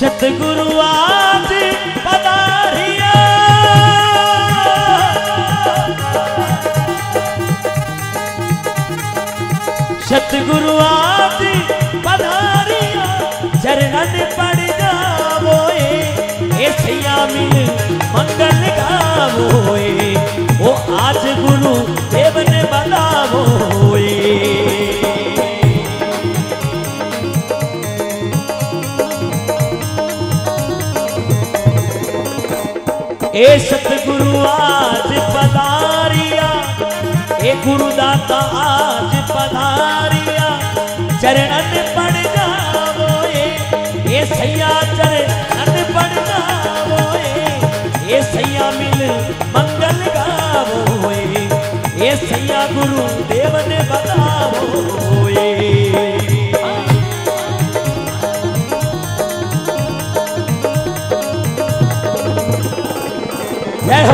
सतगुरु आज ए सतगुरु आज पधारिया, ए गुरुदाता आज पधारिया। चरणन पड़ जावो ए सैया चरणन पड़ जावो ए सैया मिल मंगल गावो ए सैया गुरु देव ने बतावो जय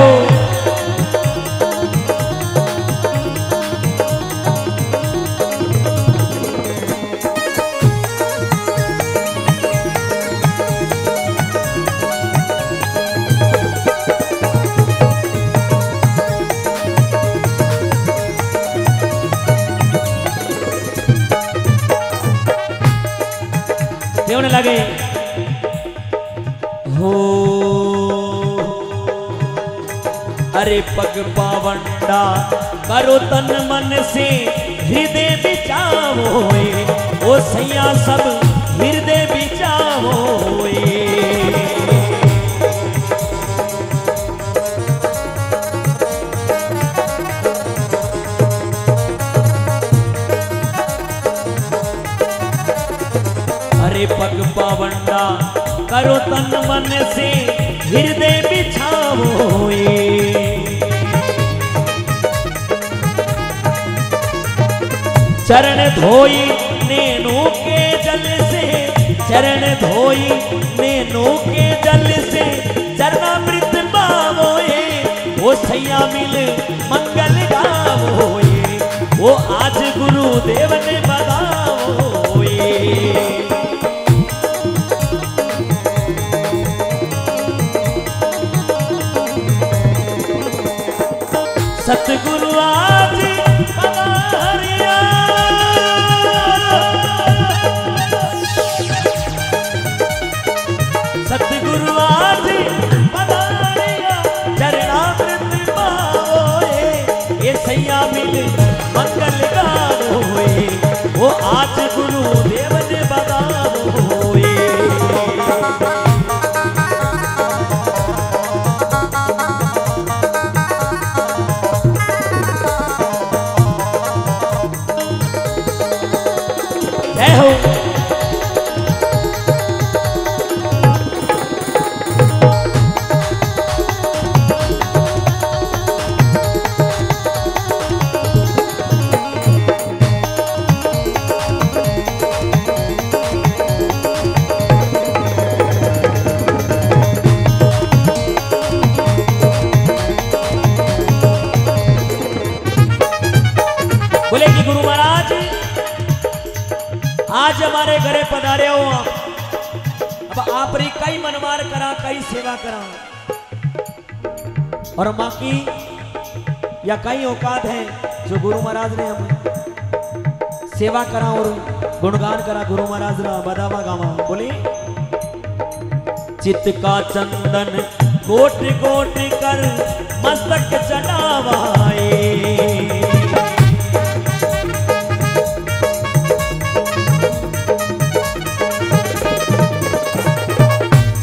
लगे। अरे पग पावंडा करो तन मन से हृदय बिचावोए ओ सैया सब हृदय बिचावोए अरे पग पावंडा करो तन मन से चरण धोई नैनो के जल से। चरण धोई नैनो के जल से। चरणामृत पावोए, वो सैया मिल मंगल गावोए। वो आज गुरु पधारे हो आप। अब आप री कई मनमार करा, कई सेवा करा। और माँ की या कई औकात है जो गुरु महाराज ने हम सेवा करा और गुणगान करा। गुरु महाराज रा बदावा गावा। बोली चित्त का चंदन कोट कोट कर मस्तक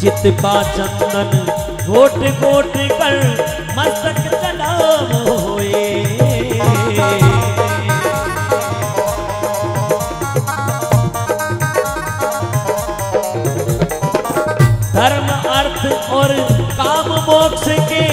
चित पा चंदन घोट घोट कर मस्तक चढ़ावोए धर्म अर्थ और काम मोक्ष के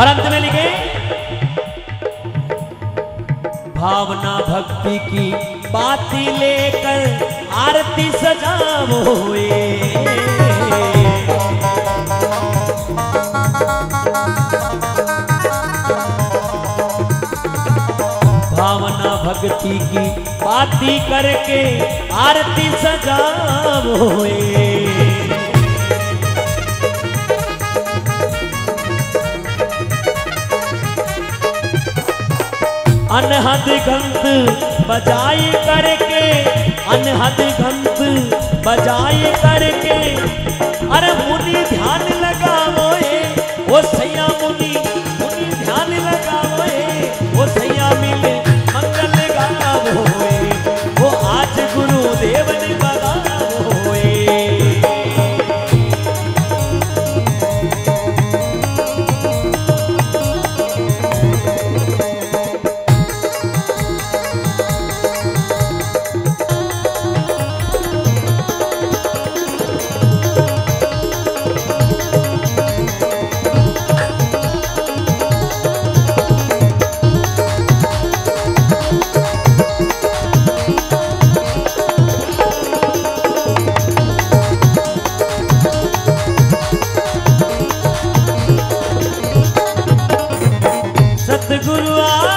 और अंत में लिखे, भावना भक्ति की बाती लेकर आरती सजावोए। भावना भक्ति की बाती करके आरती सजावोए। अनहद घंत बजाई करके अनहद घंत बजाई करके। अरे मुनि सतगुरु आ